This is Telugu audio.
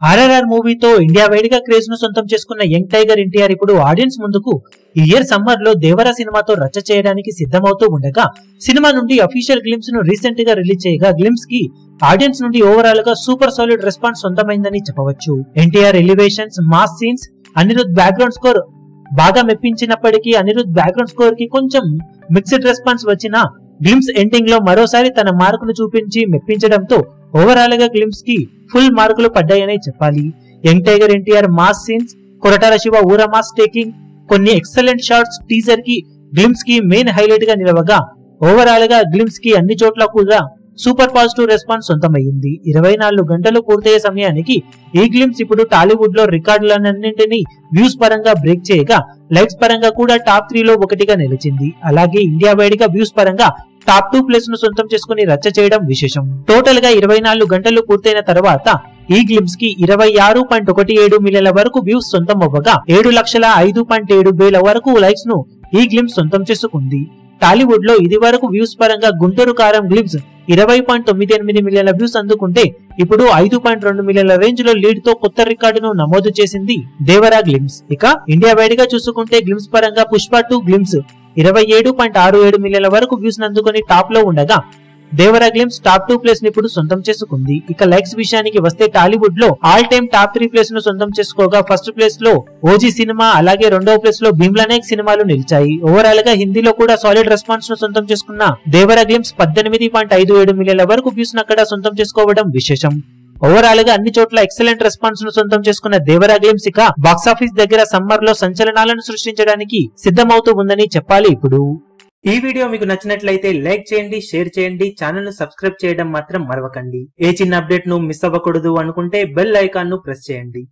ఆర్ఆర్ఆర్ మూవీతో ఇండియా వైడ్గా క్రేజ్ను సొంతం చేసుకున్న యంగ్ టైగర్ ఎన్టీఆర్ ఇప్పుడు ఆడియన్స్ ముందుకు ఈ ఇయర్ సమ్మర్లో దేవరా సినిమాతో రచ్చ చేయడానికి సిద్ధమవుతూ ఉండగా సినిమా నుండి అఫీషియల్ గ్లిమ్స్ను రీసెంట్గా రిలీజ్ చేయగా గ్లిమ్స్కి ఆడియన్స్ నుండి ఓవరాల్గా సూపర్ సాలిడ్ రెస్పాన్స్ సొంతమైందని చెప్పవచ్చు. NTR elevations mass scenes Anirudh background score బాగా మెప్పించినప్పటికీ అనిరుద్ బ్యాక్గ్రౌండ్ స్కోర్కి కొంచెం మిక్స్డ్ రెస్పాన్స్ వచ్చినా గ్లిమ్స్ ఎండింగ్లో మరోసారి తన మార్కును చూపించి మెప్పించడంతో ఓవరాల్గా గ్లిమ్స్కి ఫుల్ మార్కులు పడ్డాయనే చెప్పాలి. Young tiger NTR mass scenes Koratala Siva ఊర మాస్ టేకింగ్ కొన్ని ఎక్సలెంట్ షాట్స్ టీజర్కి గ్లిమ్స్కి మెయిన్ హైలైట్గా నిలవగా ఓవరాల్గా గ్లిమ్స్కి అన్ని చోట్ల కూడా సూపర్ పాజిటివ్ రెస్పాన్స్ సొంతమైంది ఇరవై నాలుగు గంటలు పూర్తయ్యే సమయానికి ఈ గ్లిమ్స్ ఇప్పుడు టాలీవుడ్లో రికార్డులన్నింటినీ వ్యూస్ పరంగా బ్రేక్ చేయగా లైక్స్ పరంగా కూడా టాప్ త్రీ లో ఒకటిగా నిలిచింది. అలాగే ఇండియా వైడ్గా వ్యూస్ పరంగా టాప్ టూ ప్లేస్ను సొంతం చేసుకుని రచ్చ చేయడం విశేషం. టోటల్గా ఇరవై నాలుగు గంటలు పూర్తయిన తర్వాత ఈ గ్లిమ్స్కి ఇరవై ఆరు పాయింట్ ఒకటి ఏడు మిలియన్ల వరకు వ్యూస్ సొంతం అవ్వగా ఏడు లక్షల ఐదు పాయింట్ ఏడు వేల వరకు లైక్స్ను ఈ గ్లిమ్స్ సొంతం చేసుకుంది. టాలీవుడ్లో ఇది వరకు వ్యూస్ పరంగా గుంటూరు కారం గ్లిమ్స్ ఇరవై పాయింట్ తొమ్మిది ఎనిమిది మిలియన్ల వ్యూస్ అందుకుంటే ఇప్పుడు ఐదు పాయింట్ రెండు మిలియన్ల రేంజ్లో లీడ్తో కొత్త రికార్డును నమోదు చేసింది దేవరా గ్లిమ్స్ ఇక ఇండియా వైడ్గా చూసుకుంటే గ్లిమ్స్ పరంగా పుష్ప టూ గ్లిమ్స్ ఇరవై ఏడు పాయింట్ ఆరు ఏడు మిలియన్ల వరకు వ్యూస్ అందుకుని టాప్లో ఉండగా దేవరా గ్లిమ్స్ టాప్ టూ ప్లేస్ని ఇప్పుడు సొంతం చేసుకుంది. ఇక లైక్స్ విషయానికి వస్తే టాలీవుడ్లో ఆల్ టైమ్ టాప్ త్రీ ప్లేస్ను సొంతం చేసుకోగా ఫస్ట్ ప్లేస్లో ఓజీ సినిమా అలాగే రెండవ ప్లేస్లో భీమ్లా నాయక్ సినిమాలు నిలిచాయి. ఓవరాల్గా హిందీలో కూడా సాలిడ్ రెస్పాన్స్ను సొంతం చేసుకున్న దేవరా గ్లిమ్స్ పద్దెనిమిది పాయింట్ ఐదు ఏడు మిలియన్ల వరకు వ్యూస్ అక్కడ సొంతం చేసుకోవడం విశేషం. ఓవరాల్గా అన్ని చోట్ల ఎక్సలెంట్ రెస్పాన్స్ను సొంతం చేసుకున్న దేవరా గేమ్స్ ఇక బాక్సాఫీస్ దగ్గర సమ్మర్లో సంచలనాలను సృష్టించడానికి సిద్ధమవుతూ ఉందని చెప్పాలి ఇప్పుడు. ఈ వీడియో మీకు నచ్చినట్లయితే లైక్ చేయండి షేర్ చేయండి ఛానల్ను సబ్స్క్రైబ్ చేయడం మాత్రం మరవకండి. ఏ చిన్న అప్డేట్ను మిస్ అవ్వకూడదు అనుకుంటే బెల్ ఐకాన్ను ప్రెస్ చేయండి.